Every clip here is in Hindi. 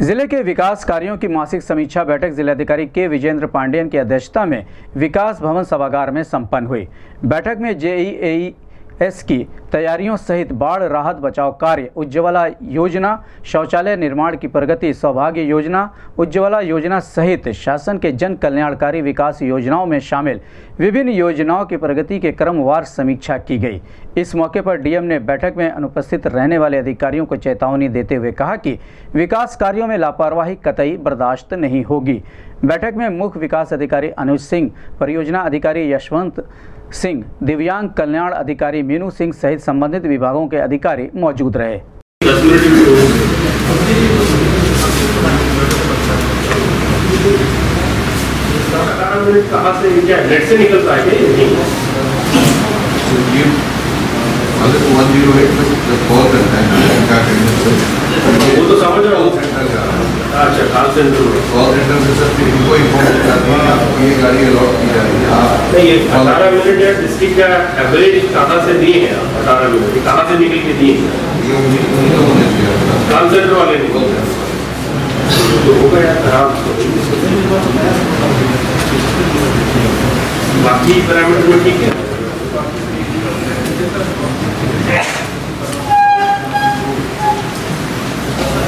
ज़िले के विकास कार्यों की मासिक समीक्षा बैठक जिलाधिकारी के विजेंद्र पांडेयन की अध्यक्षता में विकास भवन सभागार में संपन्न हुई। बैठक में जेईएई एस की तैयारियों सहित बाढ़ राहत बचाव कार्य, उज्ज्वला योजना, शौचालय निर्माण की प्रगति सौभाग्य योजना, उज्ज्वला योजना सहित शासन के जन कल्याणकारी विकास योजनाओं में शामिल विभिन्न योजनाओं की प्रगति के क्रमवार समीक्षा की गई। इस मौके पर डीएम ने बैठक में अनुपस्थित रहने वाले अधिकारियों को चेतावनी देते हुए कहा कि विकास कार्यों में लापरवाही कतई बर्दाश्त नहीं होगी। बैठक में मुख्य विकास अधिकारी अनुज सिंह, परियोजना अधिकारी यशवंत सिंह दिव्यांग कल्याण अधिकारी मीनू सिंह सहित संबंधित विभागों के अधिकारी मौजूद रहे। तो अठारह मिनट कहाँ से क्या नेट से निकलता है क्या ये नहीं ये अगर वन ज़ीरो एट पे कॉल करता है तो क्या करेंगे वो तो समझ रहा हूँ। सेंटर अच्छा कॉल सेंटर में। कॉल सेंटर से सर इनको इन्फॉर्म करते हैं ये गाड़ी अलॉट नहीं, ये अठारह मिनट या डिस्ट्रिक्ट का एवरेज कहाँ से दिए हैं, अठारह मिनट कहाँ से निकल के दिए सेंटर वाले तो खराब बाकी पैरामीटर में ठीक है।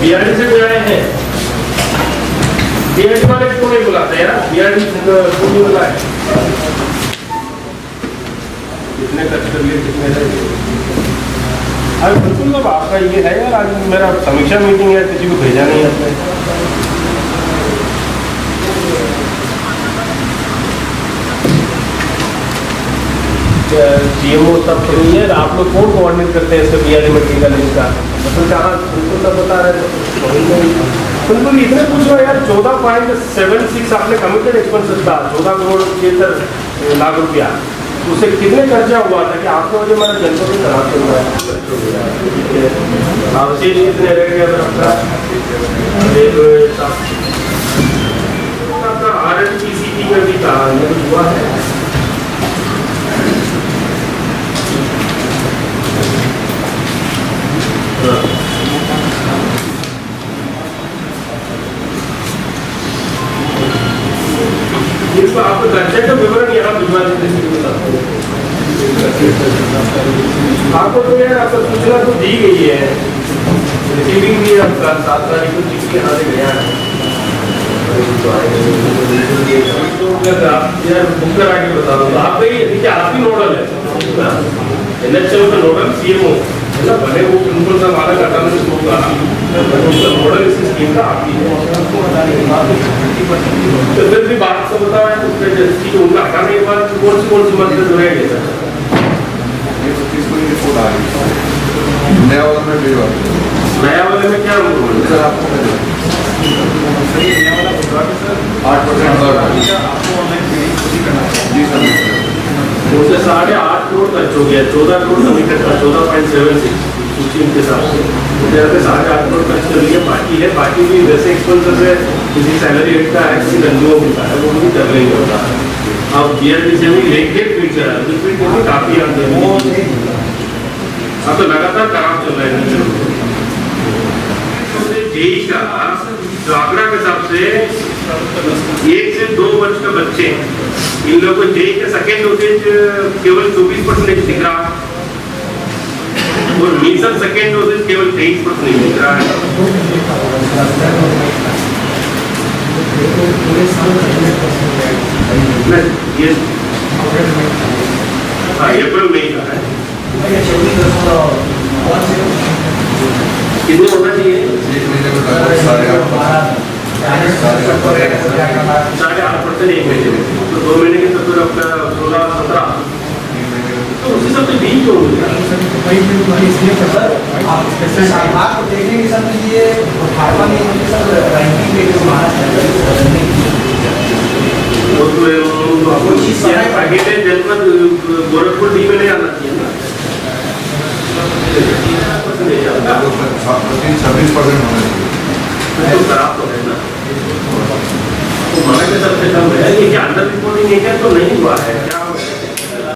बीआरडी से आए हैं। बीआरडी वाले क्यों नहीं बुलाते यार। बीआरडी क्यों नहीं बुलाए। कितने खर्च कर लिए कितने अरे बिल्कुल अब आपका ये है यार आज मेरा समीक्षा मीटिंग है किसी को भेजा नहीं आपने जीएमओ सब फ्री है? आप लोग कौन कोऑर्डिनेट करते हैं इसका बीआरडी मटेरियल इसका मतलब कहाँ बिल्कुल सब बता रहे थे बिल्कुल इतने पूछ रहे यार चौदह पॉइंट सेवन सिक्स आपने कमिटेड एक्सपेंसेस था चौदह करोड़ छिहत्तर लाख रुपया। उससे कितने खर्चा हुआ था कि आपको वजह हमारा जनता भी खराब चल रहा है अवशेष कितने रह गए आपका आपका R N P C T में भी कहा हुआ है। इसको आपको खर्चे का विवरण यहाँ आपको तो यार आपको सूचना तो दी गई है। रिसीविंग भी आपका सात तारीख को जिसके यहाँ से गया है। तो आप यार बुक करा के बता दो। आप भाई देखिए, आप ही नोडल है। एनएचएम का नोडल सीएमओ है ना? भले वो प्रिंसिपल साहब अलग अटानमस होगा उसका नोडल इस स्कीम का आप ही है। तो फिर भी बात बताया तो फिर जैसे उनका हटाने के बाद कौन सी कौन सी मदद रहेगी सर को रिपोर्ट आ रही है नया वाला में भिजवा दूँ नया वाले में क्या सर आपको मैं आठ परसेंट जी सर। उससे साढ़े आठ करोड़ खर्च हो गया चौदह करोड़ समीकट का चौदह पॉइंट सेवन सिक्स सूची के हिसाब से मुझे लगता साढ़े आठ करोड़ खर्च कर लिया बाकी है बाकी भी वैसे एक्सपेंसेस है किसी सैलरी रेट का है किसी रंजुओं का है वो भी कर लेंगे होता है अब जीएसटी से भी लेके फिर चला तो काफ़ी आते हैं तो लगातार खराब चल रहा है जेई का जो आंकड़ा के हिसाब से एक से दो वर्ष का बच्चे, इन लोगों को जेई का सेकेंड डोसेज केवल चौबीस परसेंट दिख रहा। और मीजल सेकेंड डोसेज केवल तेईस परसेंट दिख रहा है। ये साढ़े आठ परसेंट एक महीने तो दो महीने के तो आपका सोलह सत्रह तो उसी सबसे बीज जो आपको देखने के साथ ये भाजपा ने सर रैंकिंग पे जो महाराष्ट्र गोरखपुर डी में नहीं आना चाहिए ना छब्बीस परसेंट होना चाहिए सबसे कम है। ये क्या अंडर रिपोर्टिंग है तो नहीं हुआ है। क्या